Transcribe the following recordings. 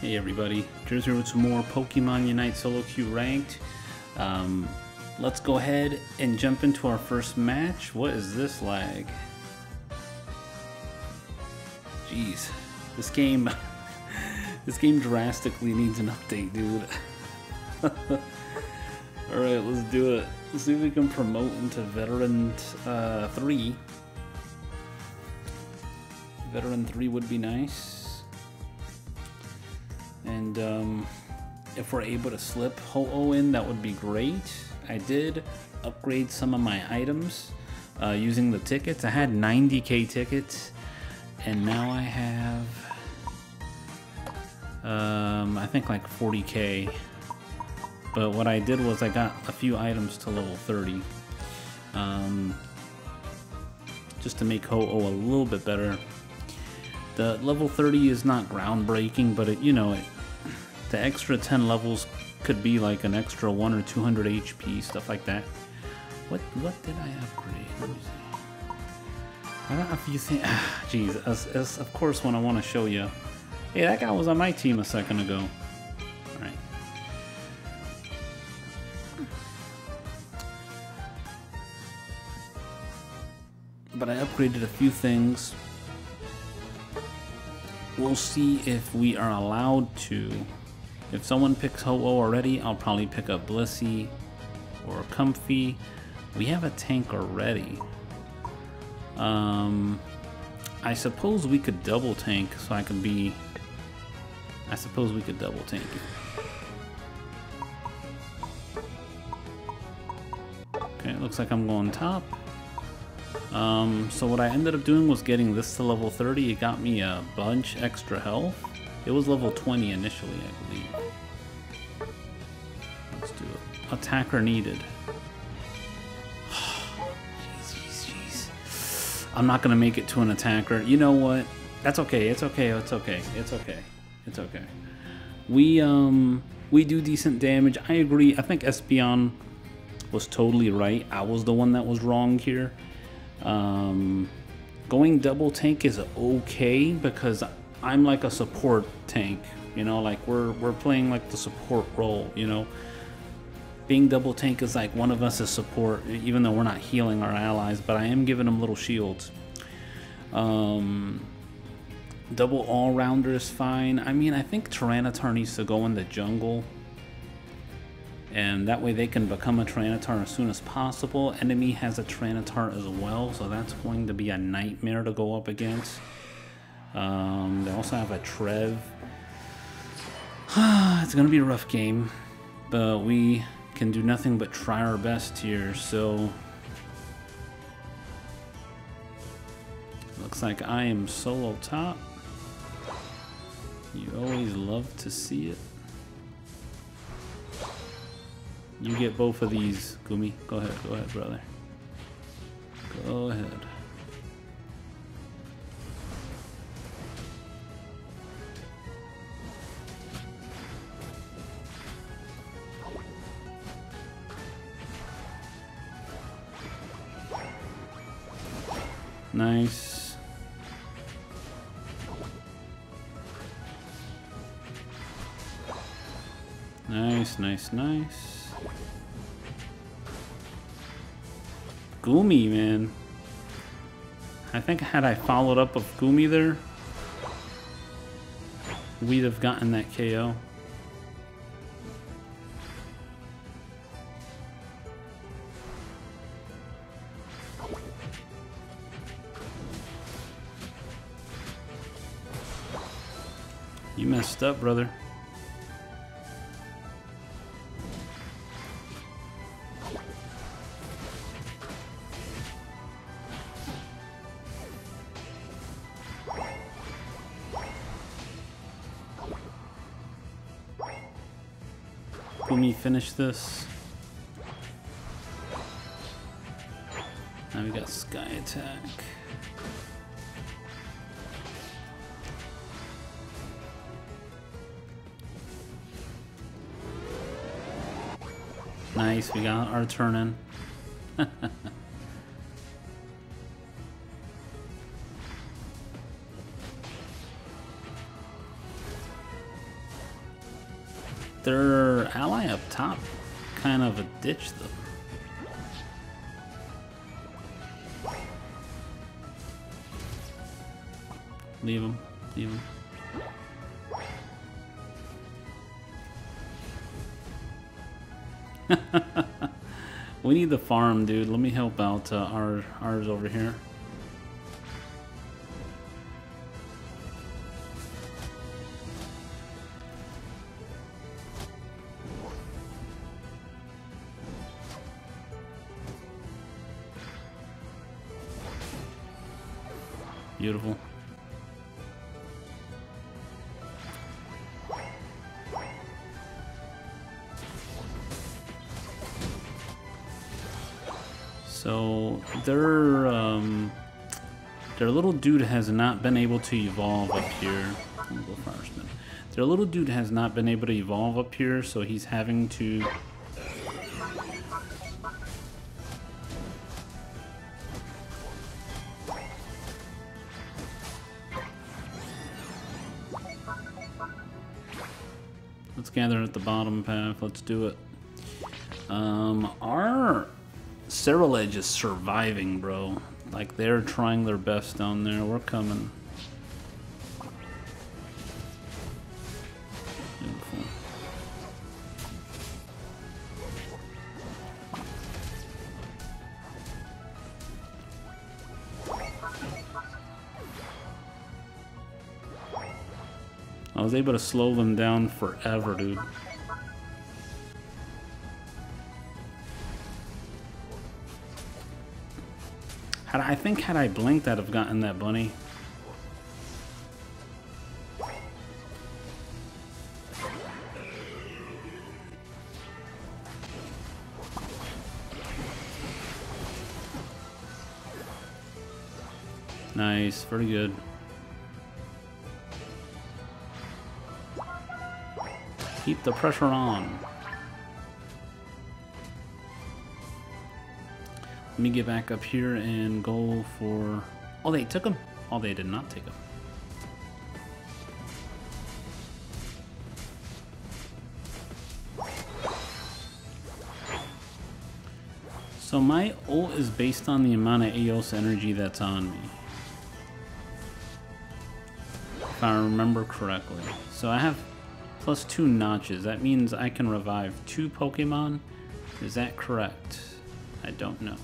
Hey everybody, Jerz here with some more Pokemon Unite Solo Queue Ranked. Um, let's go ahead and jump into our first match. What is this lag? Jeez, this game, this game drastically needs an update, dude. Alright, let's do it. Let's see if we can promote into Veteran uh, 3. Veteran 3 would be nice. And um, if we're able to slip Ho-Oh in, that would be great. I did upgrade some of my items uh, using the tickets. I had 90k tickets, and now I have, um, I think like 40k. But what I did was I got a few items to level 30. Um, just to make Ho-Oh a little bit better. The level 30 is not groundbreaking, but it, you know, it, the extra 10 levels could be like an extra 1 or 200 HP, stuff like that. What what did I upgrade? Let me see. I got a few things. Jeez, as, as, of course when I want to show you. Hey, that guy was on my team a second ago. Alright. But I upgraded a few things we'll see if we are allowed to. If someone picks Ho-Oh already, I'll probably pick up Blissey or Comfey. We have a tank already. Um, I suppose we could double tank so I can be... I suppose we could double tank Okay, it looks like I'm going top. Um, so what I ended up doing was getting this to level 30. It got me a bunch extra health. It was level 20 initially, I believe. Let's do it. Attacker needed. jeez, jeez, jeez. I'm not going to make it to an attacker. You know what? That's okay. It's okay. It's okay. It's okay. It's okay. We, um, we do decent damage. I agree. I think Espeon was totally right. I was the one that was wrong here. Um, going double tank is okay because I'm like a support tank. You know, like we're we're playing like the support role. You know, being double tank is like one of us is support, even though we're not healing our allies. But I am giving them little shields. Um, double all rounder is fine. I mean, I think Tyranitar needs to go in the jungle and that way they can become a Tyranitar as soon as possible. Enemy has a Tyranitar as well, so that's going to be a nightmare to go up against. Um, they also have a Trev. it's going to be a rough game, but we can do nothing but try our best here, so... Looks like I am solo top. You always love to see it. You get both of these, Gumi. Go ahead, go ahead, brother. Go ahead. Nice. Nice, nice, nice. Gumi, man. I think had I followed up with Gumi there, we'd have gotten that KO. Up, brother. Let me finish this. Now we got Sky Attack. Nice, we got our turn in. Their ally up top, kind of a ditch though. Leave him. Leave him. we need the farm, dude. Let me help out uh, our ours over here. So their um, their little dude has not been able to evolve up here. Go Fireman. Their little dude has not been able to evolve up here, so he's having to Let's gather at the bottom path. Let's do it. Um, our Ceruledge is surviving, bro. Like, they're trying their best down there. We're coming. Beautiful. I was able to slow them down forever, dude. Had I, think had I blinked, I'd have gotten that bunny. Nice, very good. Keep the pressure on. Let me get back up here and go for... Oh, they took him. Oh, they did not take him. So my ult is based on the amount of Aeos energy that's on me. If I remember correctly. So I have plus two notches. That means I can revive two Pokemon. Is that correct? I don't know.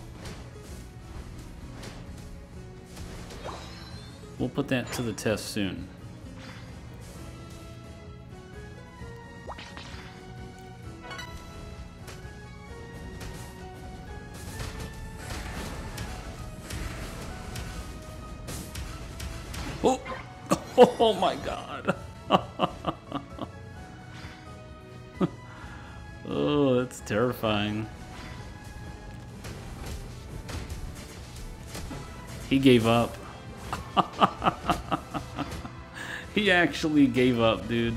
We'll put that to the test soon. Oh, oh my god. oh, that's terrifying. He gave up. he actually gave up, dude.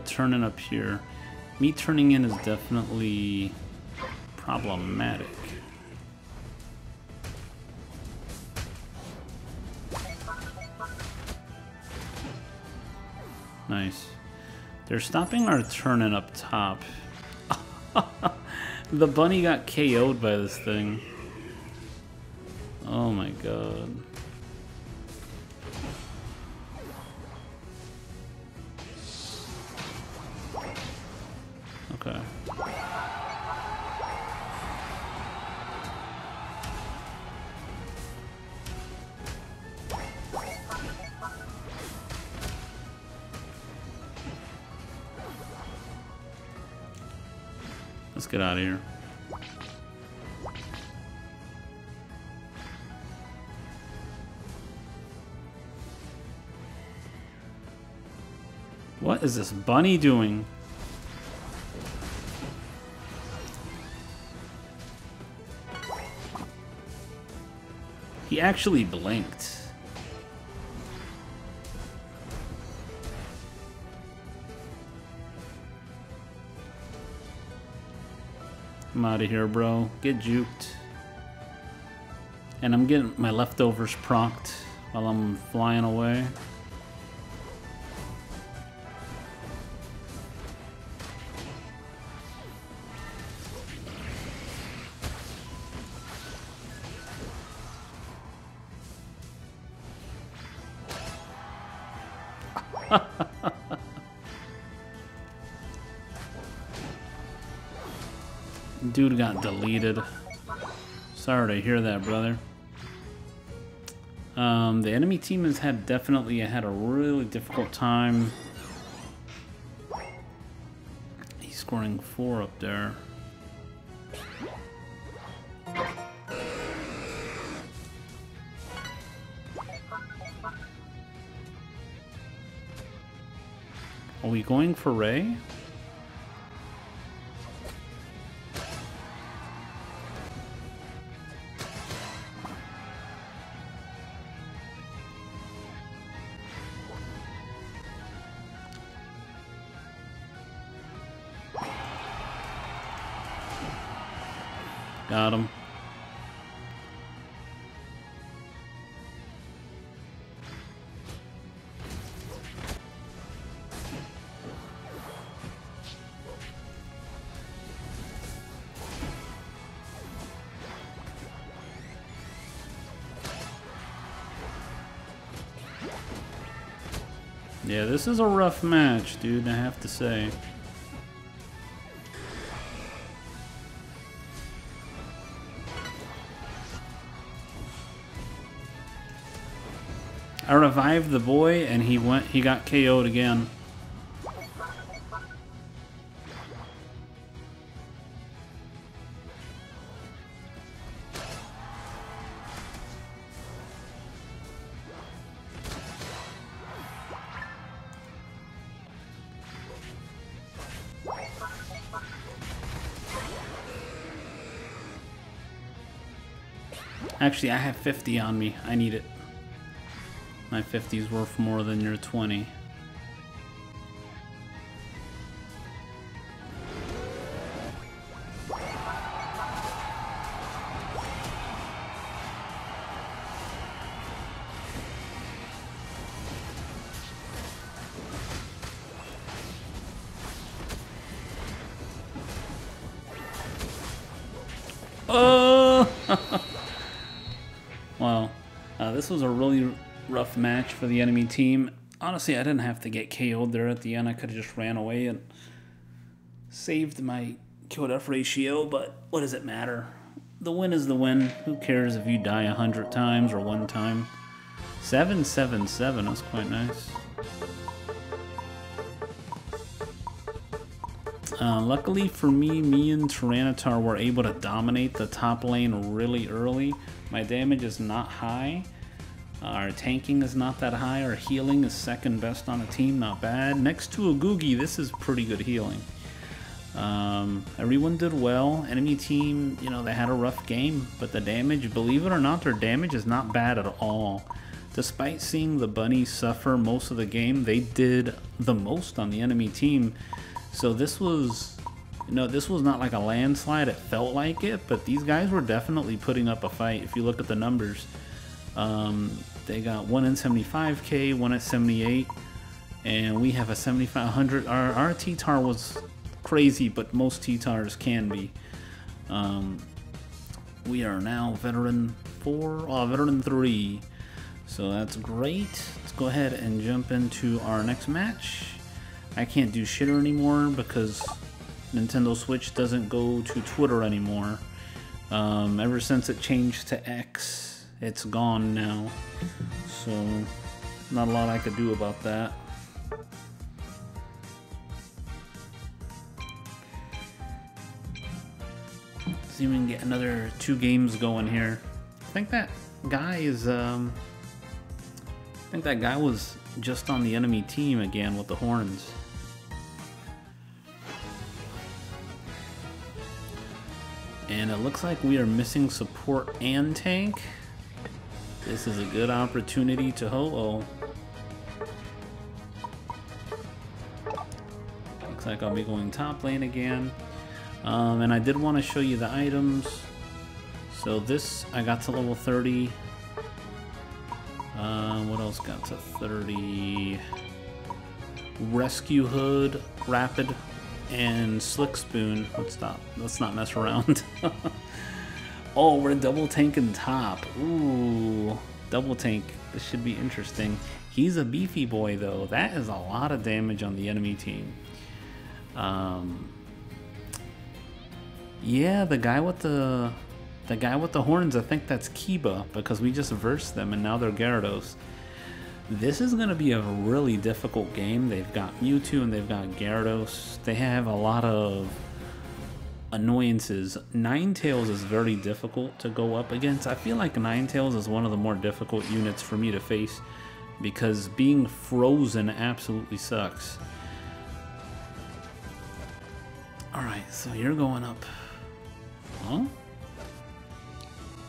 We'll be able to turn it up here. Me turning in is definitely problematic. Nice. They're stopping our turning up top. the bunny got KO'd by this thing. Oh my god. Let's get out of here. What is this bunny doing? He actually blinked. Out of here, bro. Get juked. And I'm getting my leftovers procced while I'm flying away. Dude got deleted. Sorry to hear that, brother. Um, the enemy team has had definitely had a really difficult time. He's scoring four up there. Are we going for Ray? Yeah, this is a rough match, dude, I have to say. I revived the boy and he went he got KO'd again. Actually, I have 50 on me. I need it. My 50 is worth more than your 20. Oh! wow. Uh, this was a really rough match for the enemy team. Honestly, I didn't have to get KO'd there at the end. I could have just ran away and saved my kill death ratio, but what does it matter? The win is the win. Who cares if you die a hundred times or one time? 777, that's quite nice. Uh, luckily for me, me and Tyranitar were able to dominate the top lane really early. My damage is not high. Our tanking is not that high. Our healing is second best on the team, not bad. Next to a Googie, this is pretty good healing. Um, everyone did well. Enemy team, you know, they had a rough game, but the damage, believe it or not, their damage is not bad at all. Despite seeing the bunnies suffer most of the game, they did the most on the enemy team. So this was, know, this was not like a landslide. It felt like it, but these guys were definitely putting up a fight. If you look at the numbers, um, they got one in 75k, one at 78, and we have a 7500. Our, our T-Tar was crazy, but most T-Tars can be. Um, we are now veteran four, oh, veteran three. So that's great. Let's go ahead and jump into our next match. I can't do shitter anymore because Nintendo Switch doesn't go to Twitter anymore. Um, ever since it changed to X, it's gone now. So, not a lot I could do about that. We can get another two games going here. I think that guy is, um, I think that guy was just on the enemy team again with the horns. And it looks like we are missing support and tank. This is a good opportunity to ho-oh. Looks like I'll be going top lane again. Um, and I did want to show you the items. So this, I got to level 30. Uh, what else got to 30? Rescue Hood, Rapid, and Slick Spoon. Let's stop. Let's not mess around. oh, we're double tanking top. Ooh, double tank. This should be interesting. He's a beefy boy, though. That is a lot of damage on the enemy team. Um, yeah, the guy with the the guy with the horns. I think that's Kiba because we just versed them, and now they're Gyarados. This is going to be a really difficult game. They've got Mewtwo and they've got Gyarados. They have a lot of annoyances. Ninetales is very difficult to go up against. I feel like Ninetales is one of the more difficult units for me to face because being frozen absolutely sucks. Alright, so you're going up. Huh?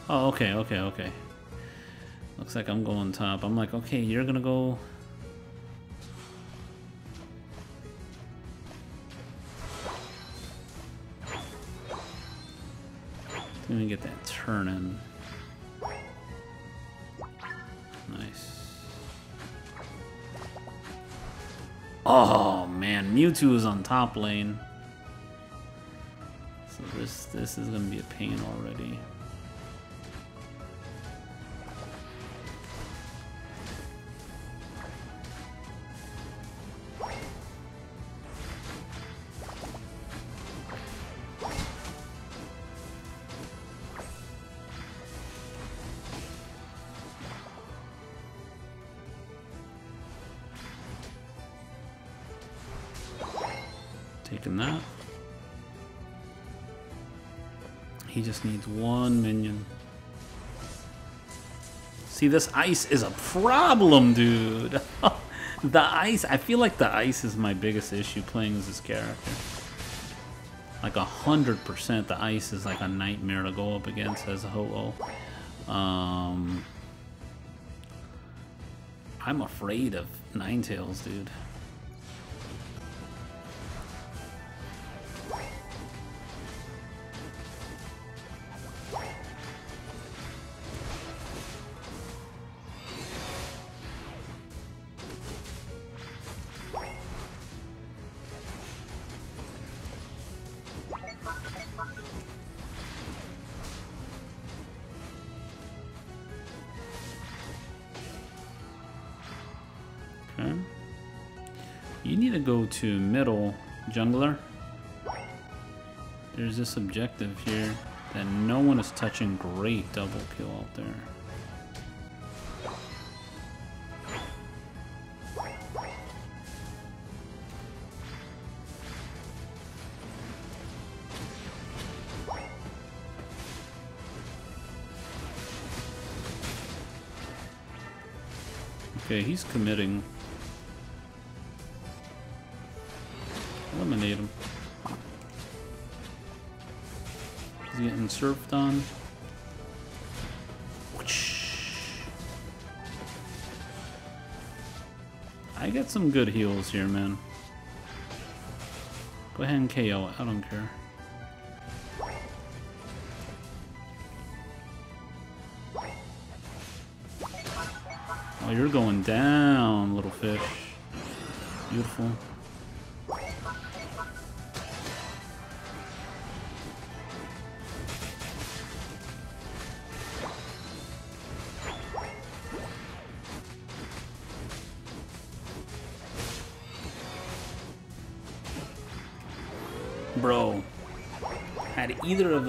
Oh, okay, okay, okay. Looks like I'm going top. I'm like, okay, you're gonna go... Let me get that turn in. Nice. Oh man, Mewtwo is on top lane. So this this is gonna be a pain already. Needs one minion. See, this ice is a problem, dude. the ice, I feel like the ice is my biggest issue playing as this character. Like a hundred percent, the ice is like a nightmare to go up against as a ho-oh. Um, I'm afraid of Ninetales, dude. To middle jungler. There's this objective here that no one is touching. Great double kill out there. Okay, he's committing. He's getting surfed on. I get some good heals here, man. Go ahead and KO it. I don't care. Oh, you're going down, little fish. Beautiful.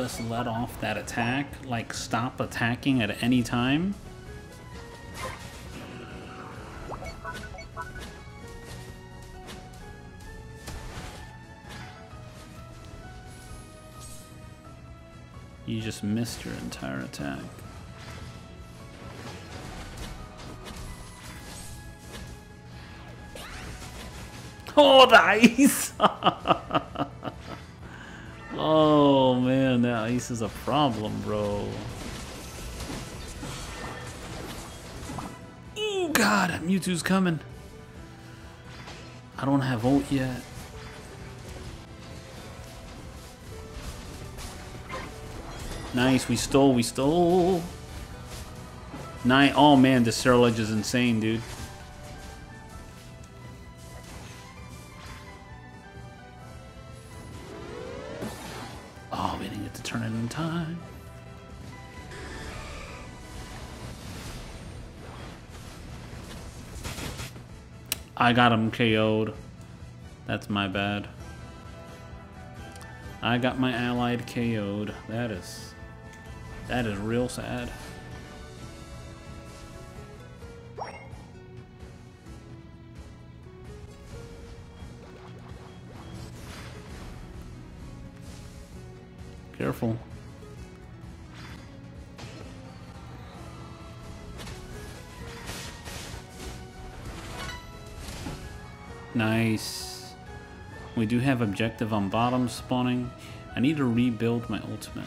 Us let off that attack, like stop attacking at any time, you just missed your entire attack. Oh, the ice! oh man, that ice is a problem, bro. Oh god, Mewtwo's coming. I don't have ult yet. Nice, we stole, we stole. Nine. Oh man, this Ceruledge is insane, dude. I got him KO'd. That's my bad. I got my allied KO'd. That is... That is real sad. Careful. Nice. We do have objective on bottom spawning. I need to rebuild my ultimate.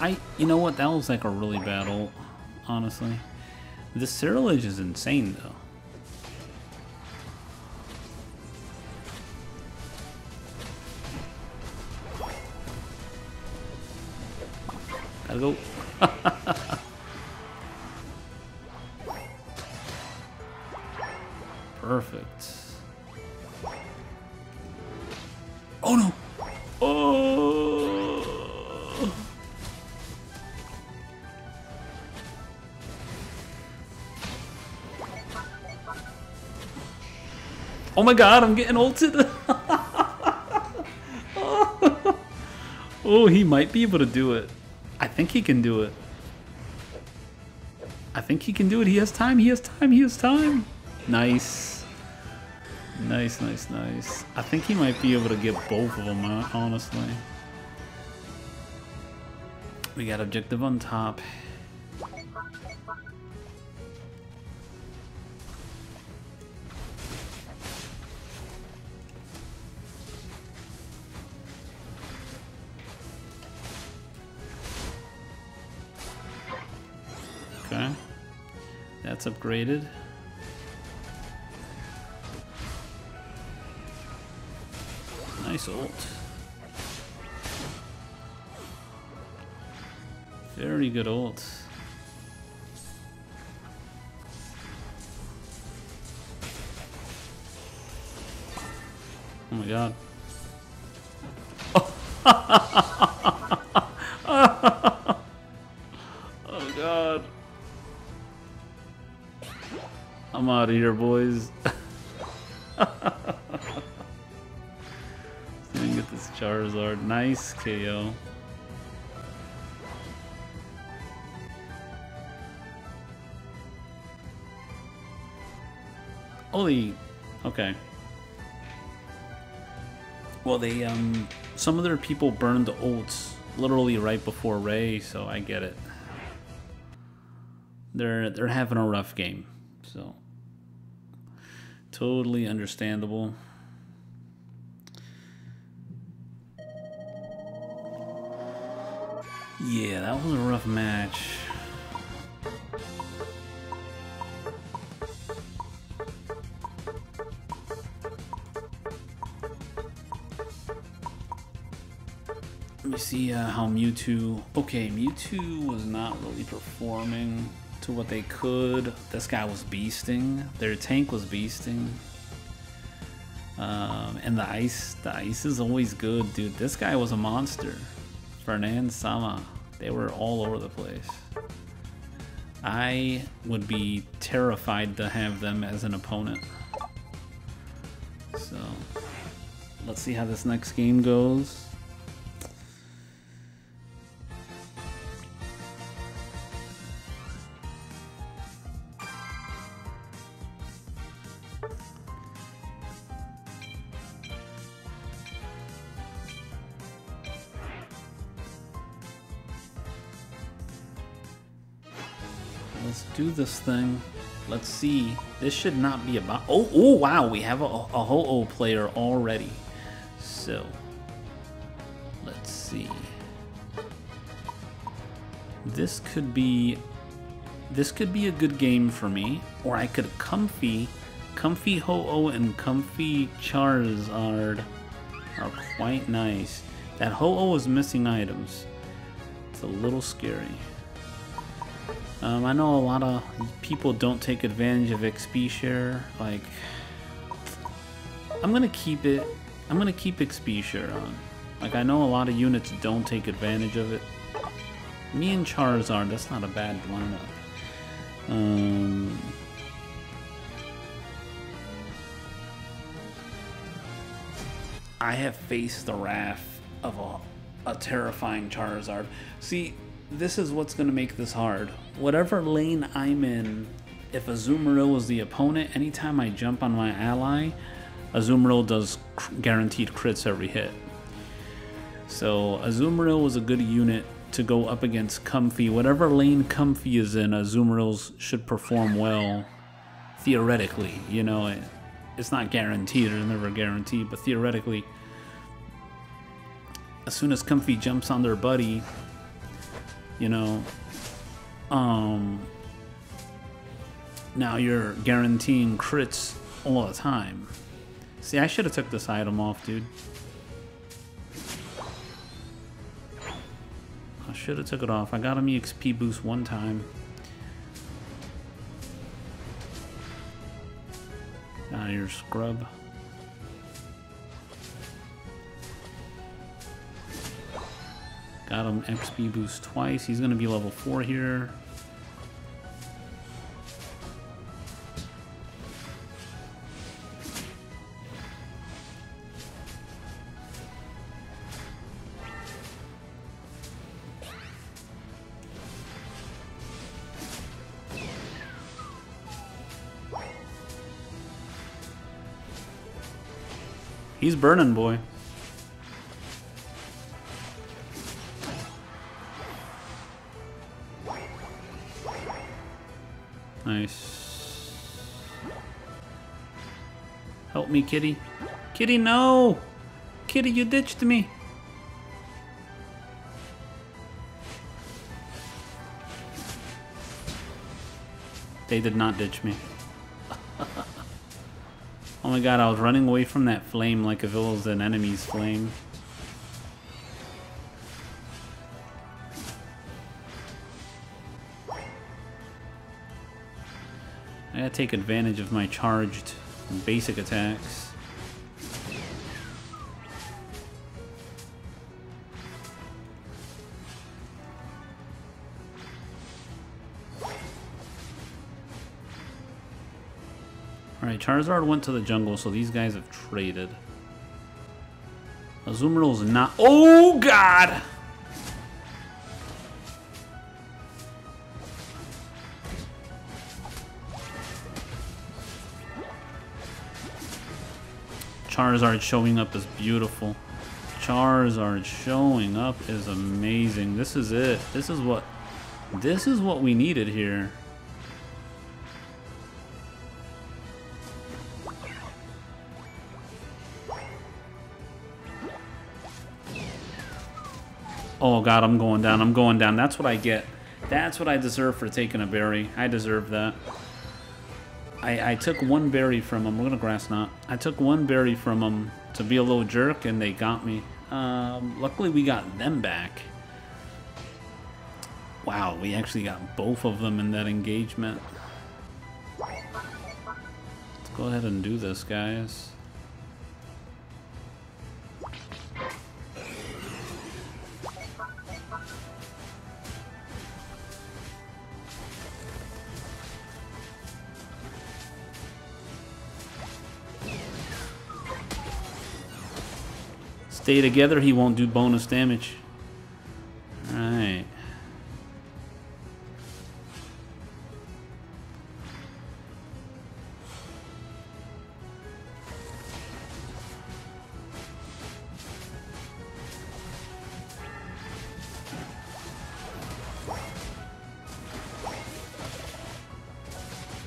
I, you know what, that was like a really bad ult, honestly. The Ceruledge is insane though. Gotta go. Oh my god, I'm getting ulted! oh, he might be able to do it. I think he can do it. I think he can do it. He has time. He has time. He has time. Nice. Nice, nice, nice. I think he might be able to get both of them, uh, honestly. We got objective on top. That's upgraded. Nice ult. Very good ult. Oh my god. KO. Holy, okay. Well, they um, some of their people burned the ults literally right before Ray, so I get it. They're they're having a rough game, so totally understandable. Yeah, that was a rough match. Let me see uh, how Mewtwo... Okay, Mewtwo was not really performing to what they could. This guy was beasting. Their tank was beasting. Um, and the ice, the ice is always good, dude. This guy was a monster. Fernand Sama. They were all over the place. I would be terrified to have them as an opponent. So, let's see how this next game goes. Let's do this thing. Let's see. This should not be about. Oh, oh wow, we have a, a Ho-Oh player already. So, let's see. This could be this could be a good game for me, or I could Comfey Comfey Ho-Oh and Comfey Charizard are quite nice. That Ho-Oh is missing items. It's a little scary. Um, I know a lot of people don't take advantage of XP share. Like, I'm gonna keep it. I'm gonna keep XP share on. Like, I know a lot of units don't take advantage of it. Me and Charizard, that's not a bad lineup. Um, I have faced the wrath of a, a terrifying Charizard. See, this is what's going to make this hard. Whatever lane I'm in, if Azumarill is the opponent, anytime I jump on my ally, Azumarill does guaranteed crits every hit. So Azumarill was a good unit to go up against Comfey. Whatever lane Comfey is in, Azumarill should perform well, theoretically. You know, it, it's not guaranteed, it's never guaranteed, but theoretically, as soon as Comfey jumps on their buddy, you know, um, now you're guaranteeing crits all the time. See, I should have took this item off, dude. I should have took it off. I got him EXP boost one time. Ah, your scrub. Got him XP boost twice. He's going to be level 4 here. He's burning, boy. Nice. Help me, kitty. Kitty, no! Kitty, you ditched me. They did not ditch me. oh my god, I was running away from that flame like if it was an enemy's flame. Take advantage of my charged basic attacks. Alright, Charizard went to the jungle, so these guys have traded. Azumarill's not- OH GOD! Charizard showing up is beautiful. Charizard showing up is amazing. This is it. This is what this is what we needed here. Oh god, I'm going down. I'm going down. That's what I get. That's what I deserve for taking a berry. I deserve that. I, I took one berry from them. We're gonna grass knot. I took one berry from them to be a little jerk, and they got me. Um, luckily, we got them back. Wow, we actually got both of them in that engagement. Let's go ahead and do this, guys. Stay together, he won't do bonus damage. Alright.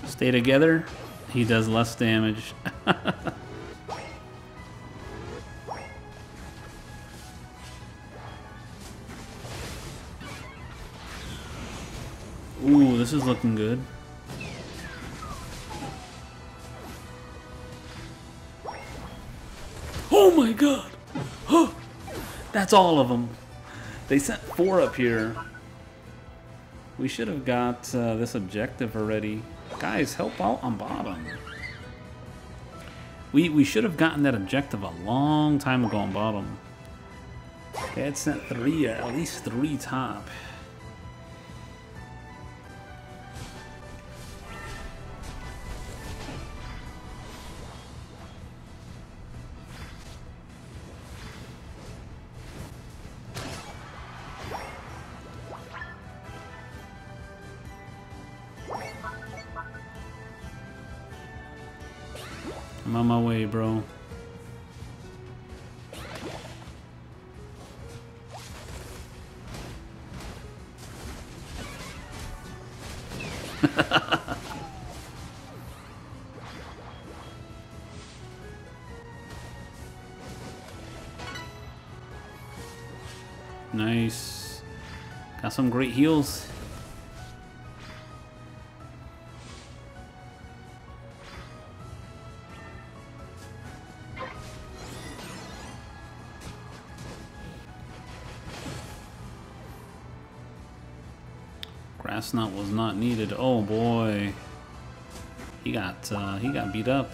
Stay together, he does less damage. looking good. Oh my god! Huh. That's all of them. They sent four up here. We should have got uh, this objective already. Guys, help out on bottom. We, we should have gotten that objective a long time ago on bottom. They had sent three, at least three top. Bro. nice. Got some great heals. Knot was not needed. Oh boy. He got uh, he got beat up.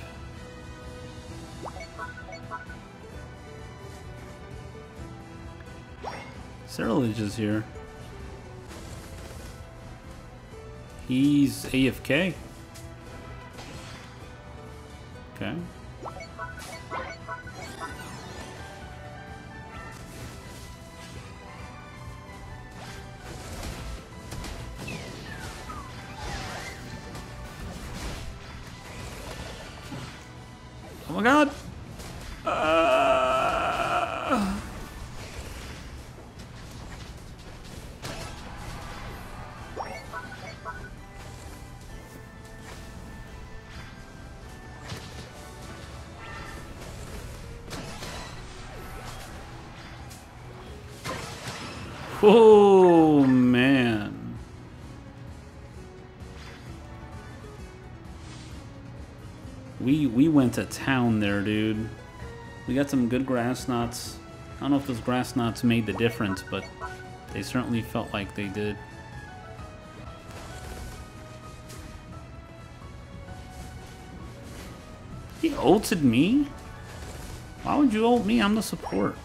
Ceruledge is here. He's AFK. Okay. Went to town there, dude. We got some good grass knots. I don't know if those grass knots made the difference, but they certainly felt like they did. He ulted me? Why would you ult me? I'm the support.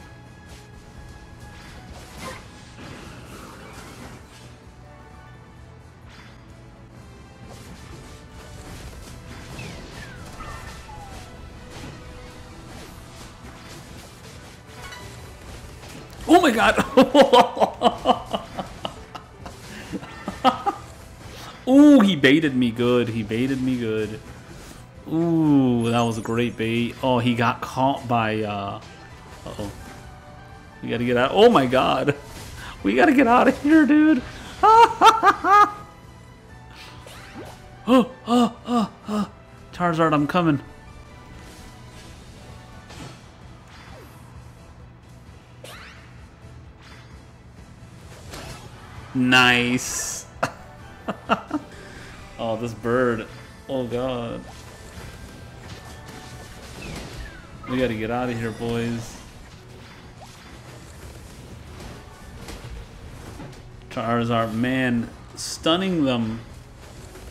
Ooh, he baited me good. He baited me good. Ooh, that was a great bait. Oh, he got caught by, uh... Uh oh We gotta get out. Oh my god! We gotta get out of here, dude! oh, oh, oh, oh! Charizard, I'm coming. Nice. oh, this bird. Oh, God. We gotta get out of here, boys. Charizard, man, stunning them.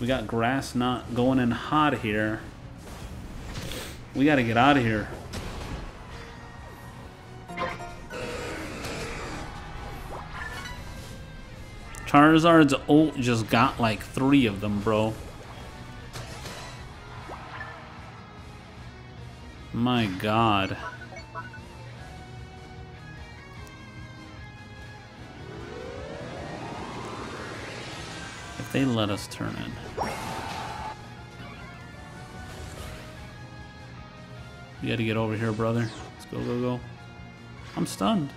We got grass knot going in hot here. We gotta get out of here. Charizard's ult just got like three of them, bro. My god. If they let us turn in. You gotta get over here, brother. Let's go, go, go. I'm stunned.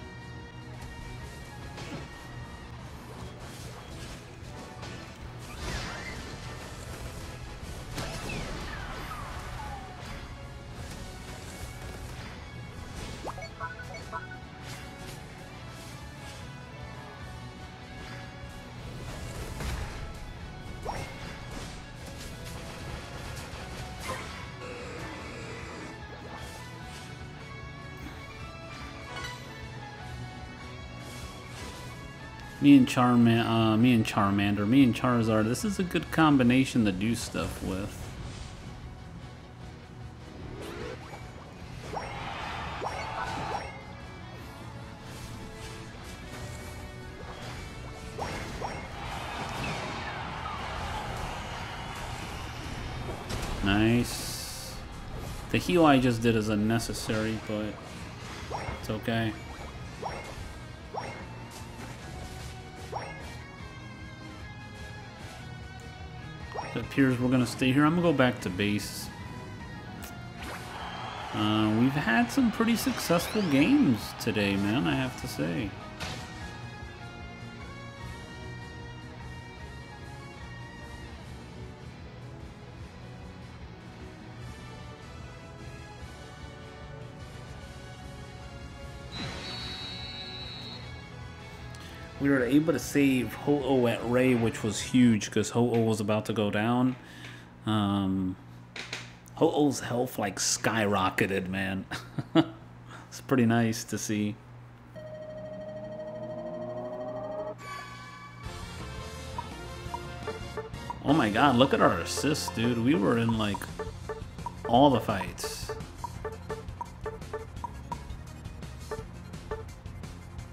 Me and Charman, uh, me and Charmander, me and Charizard. This is a good combination to do stuff with. Nice. The heal I just did is unnecessary, but it's okay. Appears we're going to stay here. I'm going to go back to base. Uh, we've had some pretty successful games today, man, I have to say. We were able to save Ho-Oh at Ray, which was huge because Ho-Oh was about to go down. Um, Ho-Oh's health like skyrocketed, man. it's pretty nice to see. Oh my god, look at our assists, dude. We were in like all the fights.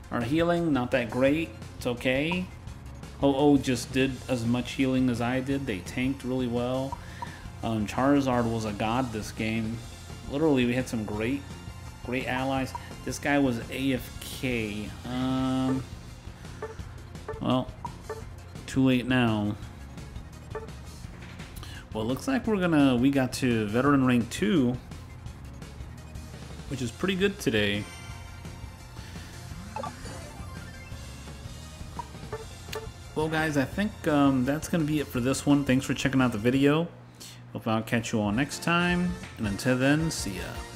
Our healing, not that great. It's okay. Ho-Oh just did as much healing as I did. They tanked really well. Um, Charizard was a god this game. Literally, we had some great, great allies. This guy was AFK. Um, well, too late now. Well, looks like we're gonna, we got to veteran rank 2, which is pretty good today. Well, guys, I think um, that's going to be it for this one. Thanks for checking out the video. Hope I'll catch you all next time. And until then, see ya.